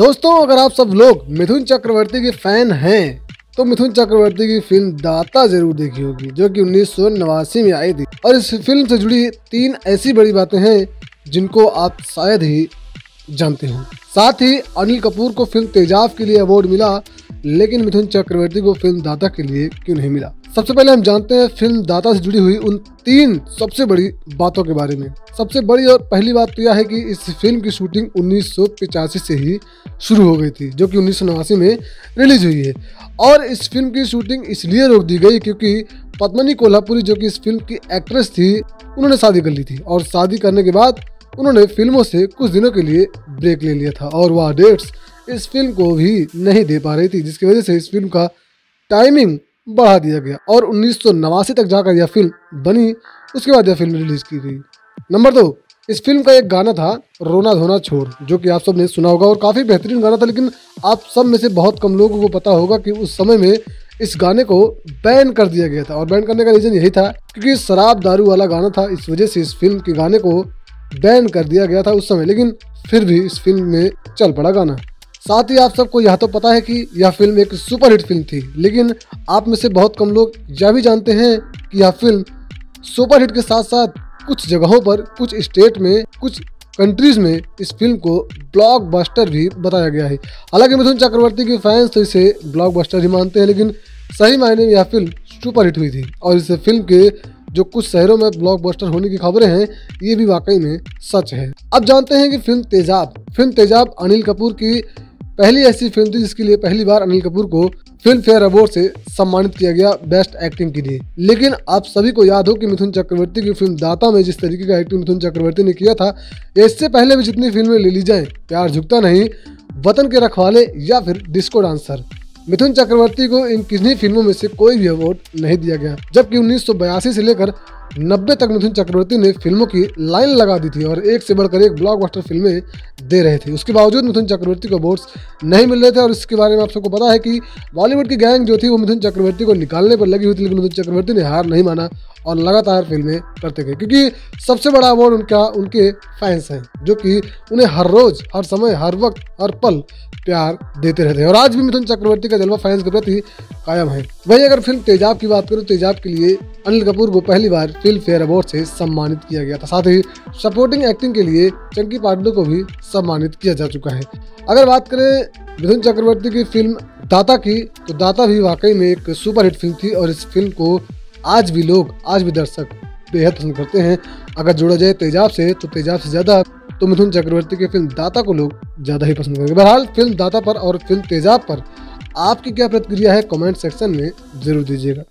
दोस्तों, अगर आप सब लोग मिथुन चक्रवर्ती के फ़ैन हैं तो मिथुन चक्रवर्ती की फ़िल्म दाता ज़रूर देखी होगी, जो कि उन्नीस नवासी में आई थी। और इस फ़िल्म से जुड़ी तीन ऐसी बड़ी बातें हैं, जिनको आप शायद ही जानते हो। साथ ही अनिल कपूर को फ़िल्म तेजाब के लिए अवार्ड मिला, लेकिन मिथुन चक्रवर्ती को फ़िल्म दाता के लिए क्यों नहीं मिला? सबसे पहले हम जानते हैं फ़िल्म दाता से जुड़ी हुई उन तीन सबसे बड़ी बातों के बारे में। सबसे बड़ी और पहली बात तो यह है कि इस फ़िल्म की शूटिंग उन्नीस से ही शुरू हो गई थी, जो कि उन्नीस में रिलीज़ हुई है। और इस फ़िल्म की शूटिंग इसलिए रोक दी गई क्योंकि पद्मनी कोल्हापुरी, जो कि इस फ़िल्म की एक्ट्रेस थी, उन्होंने शादी कर ली थी और शादी करने के बाद उन्होंने फ़िल्मों से कुछ दिनों के लिए ब्रेक ले लिया था और वह डेट्स इस फ़िल्म को भी नहीं दे पा रही थी, जिसकी वजह से इस फ़िल्म का टाइमिंग बढ़ा दिया गया और उन्नीस सौ नवासी तक जाकर यह फ़िल्म बनी, उसके बाद यह फ़िल्म रिलीज़ की गई। नंबर दो इस फ़िल्म का एक गाना था, रोना धोना छोड़, जो कि आप सबने सुना होगा और काफ़ी बेहतरीन गाना था, लेकिन आप सब में से बहुत कम लोगों को पता होगा कि उस समय में इस गाने को बैन कर दिया गया था। और बैन करने का रीज़न यही था, क्योंकि शराब दारू वाला गाना था, इस वजह से इस फ़िल्म के गाने को बैन कर दिया गया था उस समय, लेकिन फिर भी इस फ़िल्म में चल पड़ा गाना। साथ ही आप सबको यह तो पता है कि यह फ़िल्म एक सुपरहिट फ़िल्म थी, लेकिन आप में से बहुत कम लोग यह भी जानते हैं कि यह फ़िल्म सुपरहिट के साथ साथ कुछ जगहों पर, कुछ स्टेट में, कुछ कंट्रीज़ में इस फ़िल्म को ब्लॉकबस्टर भी बताया गया है। हालाँकि मिथुन चक्रवर्ती के फैंस तो इसे ब्लॉकबस्टर ही मानते हैं, लेकिन सही मायने में यह फ़िल्म सुपरहिट हुई थी, और इस फ़िल्म के जो कुछ शहरों में ब्लॉकबस्टर होने की खबरें हैं, ये भी वाकई में सच है। अब जानते हैं कि फ़िल्म तेजाब फ़िल्म तेजाब अनिल कपूर की पहली ऐसी फ़िल्म थी जिसके लिए पहली बार अनिल कपूर को फ़िल्म फेयर अवार्ड से सम्मानित किया गया बेस्ट एक्टिंग के लिए। लेकिन आप सभी को याद हो कि मिथुन चक्रवर्ती की फ़िल्म दाता में जिस तरीके का एक्टिंग मिथुन चक्रवर्ती ने किया था, इससे पहले भी जितनी फ़िल्में ले ली जाए प्यार झुकता नहीं, वतन के रखवाले या फिर डिस्को डांसर मिथुन चक्रवर्ती को इन किन्हीं फ़िल्मों में से कोई भी अवार्ड नहीं दिया गया, जबकि उन्नीस से लेकर नब्बे तक मिथुन चक्रवर्ती ने फ़िल्मों की लाइन लगा दी थी और एक से बढ़कर एक ब्लॉकबस्टर फ़िल्में दे रहे थे। उसके बावजूद मिथुन चक्रवर्ती को अवार्ड्स नहीं मिल रहे थे और इसके बारे में आप सबको पता है कि बॉलीवुड की गैंग जो थी वो मिथुन चक्रवर्ती को निकालने पर लगी हुई थी, लेकिन मिथुन चक्रवर्ती ने हार नहीं माना और लगातार फ़िल्में करते गए। क्योंकि सबसे बड़ा अवार्ड उनका, उनके फैंस हैं, जो कि उन्हें हर रोज, हर समय, हर वक्त, हर पल प्यार देते रहते हैं। और आज भी मिथुन चक्रवर्ती का जलवा फैंस के प्रति कायम है। वही अगर फ़िल्म तेजाब की बात करूँ, तेजाब के लिए अनिल कपूर को पहली बार फ़िल्म फेयर अवार्ड से सम्मानित किया गया था। साथ ही सपोर्टिंग एक्टिंग के लिए चंकी पांडे को भी सम्मानित किया जा चुका है। अगर बात करें मिथुन चक्रवर्ती की फ़िल्म दाता की तो दाता भी वाकई में एक सुपरहिट फ़िल्म थी और इस फ़िल्म को आज भी लोग, आज भी दर्शक बेहद पसंद करते हैं। अगर जोड़ा जाए तेजाब से तो तेजाब से ज़्यादा तो मिथुन चक्रवर्ती की फ़िल्म दाता को लोग ज़्यादा ही पसंद करेंगे। बहरहाल, फ़िल्म दाता पर और फ़िल्म तेजाब पर आपकी क्या प्रतिक्रिया है कमेंट सेक्शन में ज़रूर दीजिएगा।